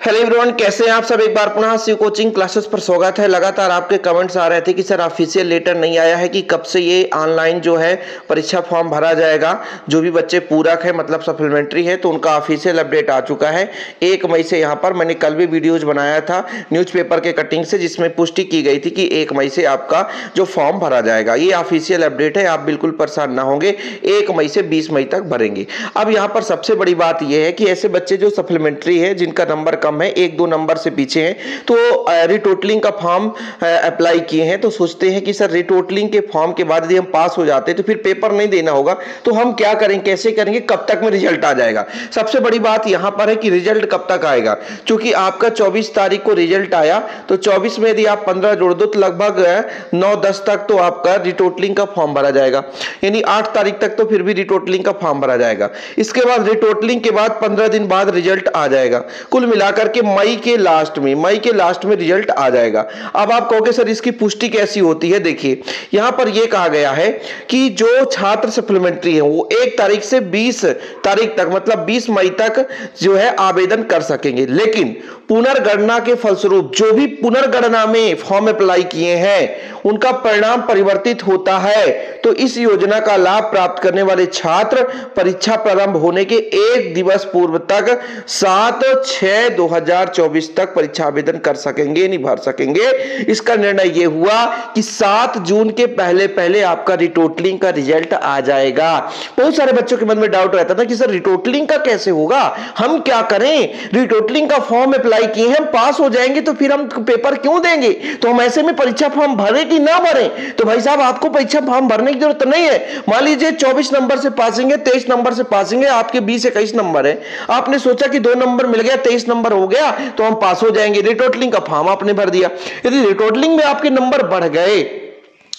Hello everyone कैसे हैं आप सब? एक बार पुनः सी कोचिंग क्लासेस पर स्वागत है। लगातार आपके कमेंट्स आ रहे थे कि सर ऑफिशियल लेटर नहीं आया है कि कब से ये ऑनलाइन जो है परीक्षा फॉर्म भरा जाएगा। जो भी बच्चे पूरक है मतलब सप्लीमेंट्री है तो उनका ऑफिशियल अपडेट आ चुका है। एक मई से यहाँ पर मैंने कल भी वीडियोज़ बनाया था न्यूज़ के कटिंग से, जिसमें पुष्टि की गई थी कि एक मई से आपका जो फॉर्म भरा जाएगा। ये ऑफिशियल अपडेट है, आप बिल्कुल परेशान ना होंगे। एक मई से बीस मई तक भरेंगे। अब यहाँ पर सबसे बड़ी बात यह है कि ऐसे बच्चे जो सप्लीमेंट्री है, जिनका नंबर कम है, एक दो नंबर से पीछे हैं। तो रिटोटलिंग का फॉर्म अप्लाई किए हैं तो सोचते हैं कि सर रिटोटलिंग के फॉर्म के बाद यदि हम पास हो जाते हैं तो फिर पेपर नहीं देना होगा। तो हम क्या करें, कैसे करेंगे, कब तक में रिज़ल्ट आ जाएगा? सबसे बड़ी बात यहाँ पर है कि रिज़ल्ट कब तक आएगा? क्योंकि आपका 24 तारीख को रिज़ल्ट आया तो 24 में यदि आप 15 जोड़ दो तो लगभग 9-10 तक तो आपका रिटोटलिंग का फॉर्म भरा जाएगा। यानी 8 तारीख तक तो फिर भी रिटोटलिंग का फॉर्म भरा जाएगा। इसके बाद रिटोटलिंग के बाद 15 दिन बाद रिज़ल्ट आ जाएगा। कुल मिलाकर के मई के लास्ट में, मई के लास्ट में रिज़ल्ट आ जाएगा। अब आप कहोगे, सर, इसकी पुष्टि कैसी होती है? देखिए, यहाँ पर यह कहा गया है कि जो छात्र सप्लीमेंट्री है, वो एक तारीख से 20 तारीख तक मतलब 20 मई तक जो है आवेदन कर सकेंगे। लेकिन पुनर्गणना के फलस्वरूप, जो भी पुनर्गणना में फॉर्म अप्लाई किए हैं, उनका परिणाम परिवर्तित होता है। तो इस योजना का लाभ प्राप्त करने वाले छात्र परीक्षा प्रारंभ होने के एक दिवस पूर्व तक सात, छह, दो हज़ार चौबीस तक परीक्षा आवेदन कर सकेंगे, नहीं भर सकेंगे। इसका निर्णय यह हुआ कि सात जून के पहले पहले आपका रिटोटलिंग का रिज़ल्ट आ जाएगा। बहुत सारे बच्चों के मन में डाउट रहता था कि सर, रिटोटलिंग का कैसे होगा? हम क्या करें? रिटोटलिंग का फॉर्म अप्लाई किए हैं पास हो जाएँगे तो फिर हम पेपर क्यों देंगे? तो हम ऐसे में परीक्षा फॉर्म भरे कि ना भरे? तो भाई साहब, आपको परीक्षा फॉर्म भरने की ज़रूरत नहीं है। मान लीजिए चौबीस नंबर से पासिंग है, तेईस नंबर से पासिंग है, आपके बीस इक्कीस नंबर है। आपने सोचा कि दो नंबर मिल गया, तेईस नंबर हो गया तो हम पास हो जाएँगे। रिटोटलिंग का फॉर्म आपने भर दिया। यदि रिटोटलिंग में आपके नंबर बढ़ गए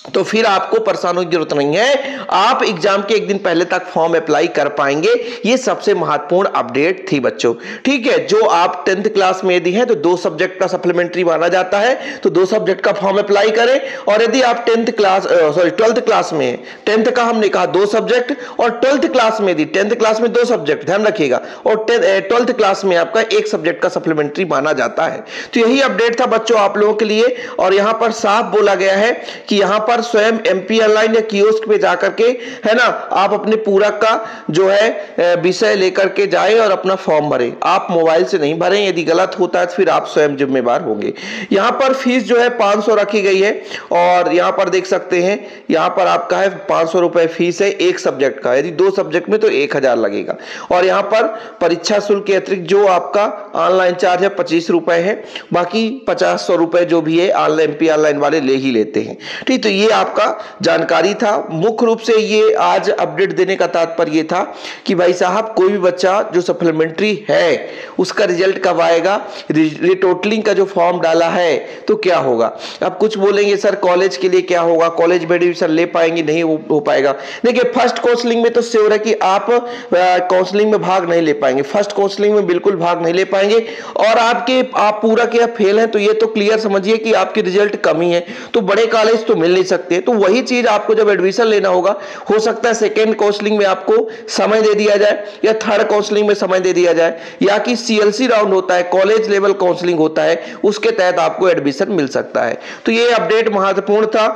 तो फिर आपको परेशान होने की ज़रूरत नहीं है। आप एग्ज़ाम के एक दिन पहले तक फॉर्म अप्लाई कर पाएँगे। ये सबसे महत्वपूर्ण अपडेट थी बच्चों। ठीक है, जो आप टेंथ क्लास में यदि हैं तो दो सब्जेक्ट का सप्लीमेंट्री माना जाता है। तो दो सब्जेक्ट का फॉर्म अप्लाई करें। और यदि आप tenth class sorry, twelfth class में, टेंथ का हमने कहा दो सब्जेक्ट, और ट्वेल्थ क्लास में यदि, टेंथ क्लास में दो सब्जेक्ट, ध्यान रखिएगा, और ट्वेल्थ क्लास में आपका एक सब्जेक्ट का सप्लीमेंट्री माना जाता है। तो यही अपडेट था बच्चों आप लोगों के लिए। और यहाँ पर साफ़ बोला गया है कि यहाँ पर स्वयं एमपी ऑनलाइन या कियोस्क पे जाकर के, है ना, आप अपने पूरक का जो है विषय लेकर के जाए और अपना फॉर्म भरें। आप मोबाइल से नहीं भरें, यदि गलत होता है तो फिर आप स्वयं जिम्मेवार होंगे। यहाँ पर फ़ीस जो है पाँच रखी गई है और यहाँ पर देख सकते हैं, यहाँ पर आपका है पाँच सौ फ़ीस है एक सब्जेक्ट का। यदि दो सब्जेक्ट में तो एक हज़ार लगेगा। और यहाँ पर परीक्षा शुल्क के अतिरिक्त जो आपका ऑनलाइन चार्ज है, पच्चीस रुपए है। बाकी पचास सौ रुपए जो भी है ऑनलाइन एमपी ऑनलाइन वाले ले ही लेते हैं। ठीक तो ये आपका जानकारी था। मुख्य रूप से ये आज अपडेट देने का तात्पर्य ये था कि भाई साहब कोई भी बच्चा जो सप्लीमेंट्री है उसका रिज़ल्ट कब आएगा? रिटोटलिंग का जो फॉर्म डाला है तो क्या होगा? अब कुछ बोलेंगे सर कॉलेज के लिए क्या होगा? कॉलेज में एडमिशन ले पाएँगे? नहीं हो, पाएगा। देखिए फ़र्स्ट काउंसलिंग में तो श्योर है कि आप काउंसलिंग में भाग नहीं ले पाएँगे। फ़र्स्ट काउंसलिंग में बिल्कुल भाग नहीं ले पाएँगे। और आपके आप पूरा क्या फेल हैं तो ये तो क्लियर समझिए कि आपकी रिज़ल्ट कमी है तो बड़े कॉलेज तो मिल नहीं सकते हैं। तो वही चीज़ आपको जब एडमिशन लेना होगा, हो सकता है सेकेंड काउंसलिंग में आपको समय दे दिया जाए या थर्ड काउंसलिंग में समय दे दिया जाए, या कि सीएलसी राउंड होता है कॉलेज लेवल काउंसलिंग होता है, उसके तहत आपको एडमिशन मिल सकता है। तो ये अपडेट महत्वपूर्ण था।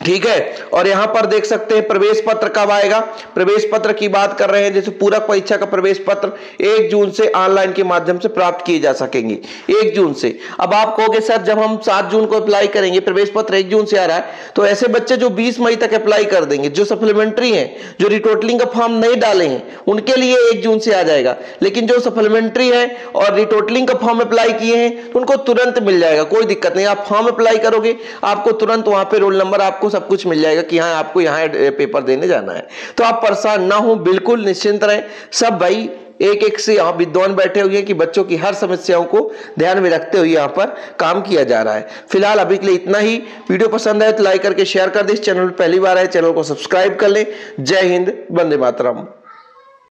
ठीक है? और यहाँ पर देख सकते हैं, प्रवेश पत्र कब आएगा? प्रवेश पत्र की बात कर रहे हैं, जैसे पूरक परीक्षा का प्रवेश पत्र एक जून से ऑनलाइन के माध्यम से प्राप्त किए जा सकेंगे, एक जून से। अब आप कहोगे, सर, जब हम सात जून को अप्लाई करेंगे, प्रवेश पत्र एक जून से आ रहा है तो ऐसे बच्चे जो बीस मई तक अप्लाई कर देंगे, जो सप्लीमेंट्री है, जो रिटोटलिंग का फॉर्म नहीं डाले हैं, उनके लिए एक जून से आ जाएगा। लेकिन जो सप्लीमेंट्री है और रिटोटलिंग का फॉर्म अप्लाई किए हैं तो उनको तुरंत मिल जाएगा, कोई दिक्कत नहीं। आप फॉर्म अप्लाई करोगे, आपको तुरंत वहाँ पर रोल नंबर आपको सब कुछ मिल जाएगा कि हाँ आपको यहाँ पेपर देने जाना है। तो आप परेशान ना हो, बिल्कुल निश्चिंत रहें। सब भाई एक एक से यहाँ विद्वान बैठे हुए हैं कि बच्चों की हर समस्याओं को ध्यान में रखते हुए यहाँ पर काम किया जा रहा है। फ़िलहाल अभी के लिए इतना ही। वीडियो पसंद आए तो लाइक करके शेयर कर दें। इस चैनल पहली बार आए, चैनल को सब्सक्राइब कर लें। जय हिंद, वंदे मातरम।